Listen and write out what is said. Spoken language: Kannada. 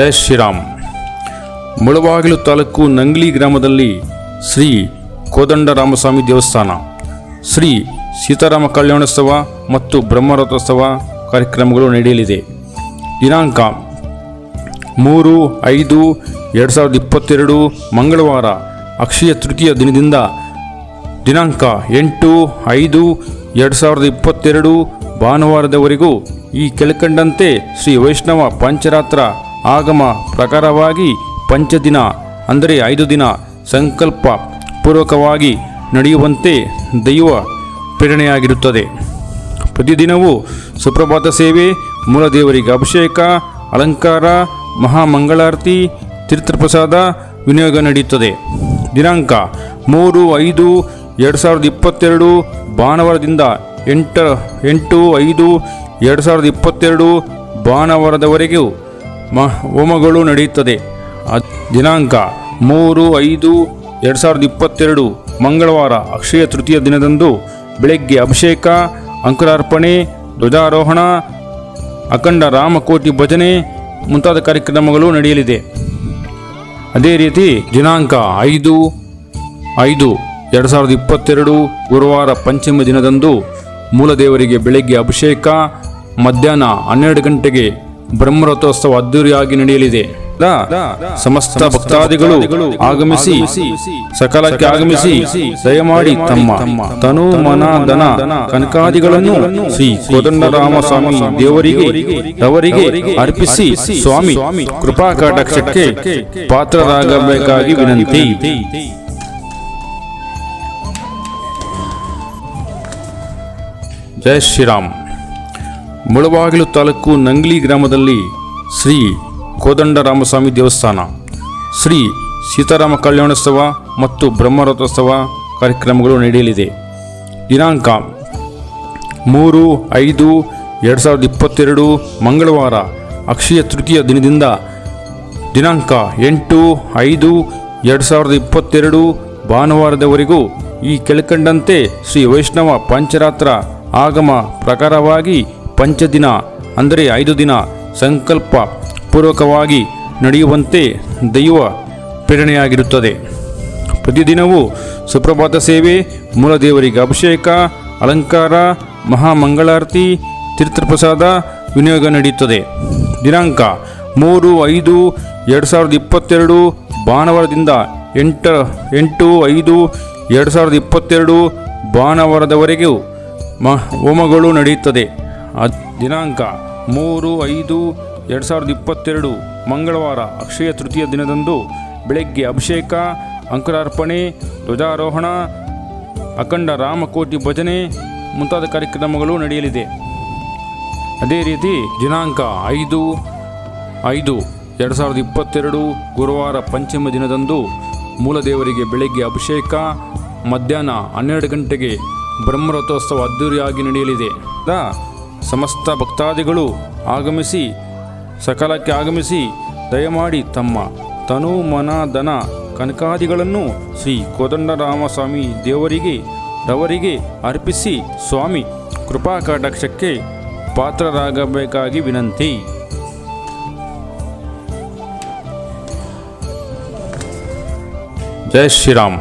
ಜೈ ಶ್ರೀರಾಮ್. ಮುಳಬಾಗಿಲು ತಾಲೂಕು ನಂಗ್ಲಿ ಗ್ರಾಮದಲ್ಲಿ ಶ್ರೀ ಕೋದಂಡರಾಮಸ್ವಾಮಿ ದೇವಸ್ಥಾನ, ಶ್ರೀ ಸೀತಾರಾಮ ಕಲ್ಯಾಣೋತ್ಸವ ಮತ್ತು ಬ್ರಹ್ಮರಥೋತ್ಸವ ಕಾರ್ಯಕ್ರಮಗಳು ನಡೆಯಲಿದೆ. ದಿನಾಂಕ ಮೂರು ಐದು ಎರಡು ಸಾವಿರದ ಇಪ್ಪತ್ತೆರಡು ಮಂಗಳವಾರ, ಅಕ್ಷಯ ತೃತೀಯ ದಿನದಿಂದ ದಿನಾಂಕ ಎಂಟು ಐದು ಎರಡು ಸಾವಿರದ ಇಪ್ಪತ್ತೆರಡು ಭಾನುವಾರದವರೆಗೂ ಈ ಕೆಳಕಂಡಂತೆ ಶ್ರೀ ವೈಷ್ಣವ ಪಂಚರಾತ್ರ ಆಗಮ ಪ್ರಕಾರವಾಗಿ ಪಂಚದಿನ, ಅಂದರೆ ಐದು ದಿನ ಸಂಕಲ್ಪ ಪೂರ್ವಕವಾಗಿ ನಡೆಯುವಂತೆ ದೈವ ಪ್ರೇರಣೆಯಾಗಿರುತ್ತದೆ. ಪ್ರತಿದಿನವೂ ಸುಪ್ರಭಾತ ಸೇವೆ, ಮೂಲದೇವರಿಗೆ ಅಭಿಷೇಕ, ಅಲಂಕಾರ, ಮಹಾಮಂಗಳಾರತಿ, ತೀರ್ಥಪ್ರಸಾದ, ವಿನಿಯೋಗ ನಡೆಯುತ್ತದೆ. ದಿನಾಂಕ ಮೂರು ಐದು ಎರಡು ಸಾವಿರದ ಇಪ್ಪತ್ತೆರಡು ಭಾನುವಾರದಿಂದ ಎಂಟು ಎಂಟು ಐದು ಎರಡು ಸಾವಿರದ ಇಪ್ಪತ್ತೆರಡು ಭಾನುವಾರದವರೆಗೂ ಮ ಹೋಮಗಳು ನಡೆಯುತ್ತದೆ. ದಿನಾಂಕ ಮೂರು ಐದು ಎರಡು ಸಾವಿರದ ಇಪ್ಪತ್ತೆರಡು ಮಂಗಳವಾರ, ಅಕ್ಷಯ ತೃತೀಯ ದಿನದಂದು ಬೆಳಗ್ಗೆ ಅಭಿಷೇಕ, ಅಂಕುರಾರ್ಪಣೆ, ಧ್ವಜಾರೋಹಣ, ಅಖಂಡ ರಾಮಕೋಟಿ ಭಜನೆ ಮುಂತಾದ ಕಾರ್ಯಕ್ರಮಗಳು ನಡೆಯಲಿದೆ. ಅದೇ ರೀತಿ ದಿನಾಂಕ ಐದು ಐದು ಎರಡು ಸಾವಿರದ ಇಪ್ಪತ್ತೆರಡು ಗುರುವಾರ ಪಂಚಮ ದಿನದಂದು ಮೂಲದೇವರಿಗೆ ಬೆಳಗ್ಗೆ ಅಭಿಷೇಕ, ಮಧ್ಯಾಹ್ನ ಹನ್ನೆರಡು ಗಂಟೆಗೆ ಬ್ರಹ್ಮರಥೋತ್ಸವ ಅದ್ದೂರಿಯಾಗಿ ನಡೆಯಲಿದೆ. ಸಮಸ್ತ ಭಕ್ತಾದಿಗಳು ಆಗಮಿಸಿ ಸಕಾಲಕ್ಕೆ ಆಗಮಿಸಿ ದಯಮಾಡಿ ತಮ್ಮ ತನು ಮನ ಧನ ಕನಕಾದಿಗಳನ್ನು ಶ್ರೀ ಕೋದಂಡರಾಮ ಸ್ವಾಮಿ ದೇವರಿಗೆ ಅವರಿಗೆ ಅರ್ಪಿಸಿ ಸ್ವಾಮಿ ಕೃಪಾ ಕಟಾಕ್ಷಕ್ಕೆ ಪಾತ್ರರಾಗಬೇಕಾಗಿ ವಿನಂತಿ. ಜಯ ಶ್ರೀರಾಮ್. ಮುಳಬಾಗಿಲು ತಾಲೂಕು ನಂಗ್ಲಿ ಗ್ರಾಮದಲ್ಲಿ ಶ್ರೀ ಕೋದಂಡರಾಮಸ್ವಾಮಿ ದೇವಸ್ಥಾನ, ಶ್ರೀ ಸೀತಾರಾಮ ಕಲ್ಯಾಣೋತ್ಸವ ಮತ್ತು ಬ್ರಹ್ಮರಥೋತ್ಸವ ಕಾರ್ಯಕ್ರಮಗಳು ನಡೆಯಲಿದೆ. ದಿನಾಂಕ ಮೂರು ಐದು ಎರಡು ಸಾವಿರದ ಇಪ್ಪತ್ತೆರಡು ಮಂಗಳವಾರ, ಅಕ್ಷಯ ತೃತೀಯ ದಿನದಿಂದ ದಿನಾಂಕ ಎಂಟು ಐದು ಎರಡು ಸಾವಿರದ ಇಪ್ಪತ್ತೆರಡು ಭಾನುವಾರದವರೆಗೂ ಈ ಕೆಳಕಂಡಂತೆ ಶ್ರೀ ವೈಷ್ಣವ ಪಂಚರಾತ್ರ ಆಗಮ ಪ್ರಕಾರವಾಗಿ ಪಂಚದಿನ ಅಂದರೆ ಐದು ದಿನ ಸಂಕಲ್ಪ ಪೂರ್ವಕವಾಗಿ ನಡೆಯುವಂತೆ ದೈವ ಪ್ರೇರಣೆಯಾಗಿರುತ್ತದೆ. ಪ್ರತಿದಿನವೂ ಸುಪ್ರಭಾತ ಸೇವೆ, ಮೂಲದೇವರಿಗೆ ಅಭಿಷೇಕ, ಅಲಂಕಾರ, ಮಹಾಮಂಗಳಾರತಿ, ತೀರ್ಥಪ್ರಸಾದ, ವಿನಿಯೋಗ ನಡೆಯುತ್ತದೆ. ದಿನಾಂಕ ಮೂರು ಐದು ಎರಡು ಸಾವಿರದ ಇಪ್ಪತ್ತೆರಡು ಭಾನುವಾರದಿಂದ ಎಂಟ, ಎಂಟು ಐದು ಎರಡು ಸಾವಿರದ ಇಪ್ಪತ್ತೆರಡು ಭಾನುವಾರದವರೆಗೂ ಮ, ಹೋಮಗಳು ನಡೆಯುತ್ತದೆ. ದಿನಾಂಕ ಮೂರು ಐದು ಎರಡು ಸಾವಿರದ ಇಪ್ಪತ್ತೆರಡು ಮಂಗಳವಾರ ಅಕ್ಷಯ ತೃತೀಯ ದಿನದಂದು ಬೆಳಗ್ಗೆ ಅಭಿಷೇಕ, ಅಂಕುರಾರ್ಪಣೆ, ಧ್ವಜಾರೋಹಣ, ಅಖಂಡ ರಾಮಕೋಟಿ ಭಜನೆ ಮುಂತಾದ ಕಾರ್ಯಕ್ರಮಗಳು ನಡೆಯಲಿದೆ. ಅದೇ ರೀತಿ ದಿನಾಂಕ ಐದು ಐದು ಎರಡು ಸಾವಿರದ ಇಪ್ಪತ್ತೆರಡು ಗುರುವಾರ ಪಂಚಮ ದಿನದಂದು ಮೂಲದೇವರಿಗೆ ಬೆಳಗ್ಗೆ ಅಭಿಷೇಕ, ಮಧ್ಯಾಹ್ನ ಹನ್ನೆರಡು ಗಂಟೆಗೆ ಬ್ರಹ್ಮರಥೋತ್ಸವ ಅದ್ದೂರಿಯಾಗಿ ನಡೆಯಲಿದೆ. ಸಮಸ್ತ ಭಕ್ತಾದಿಗಳು ಆಗಮಿಸಿ, ಸಕಾಲಕ್ಕೆ ಆಗಮಿಸಿ ದಯಮಾಡಿ ತಮ್ಮ ತನು ಮನ ಧನ ಕನಕಾದಿಗಳನ್ನು ಶ್ರೀ ಕೋದಂಡರಾಮಸ್ವಾಮಿ ದೇವರಿಗೆ, ರವರಿಗೆ ಅರ್ಪಿಸಿ ಸ್ವಾಮಿ ಕೃಪಾ ಕಟಾಕ್ಷಕ್ಕೆ ಪಾತ್ರರಾಗಬೇಕಾಗಿ ವಿನಂತಿ. ಜೈ ಶ್ರೀರಾಮ್.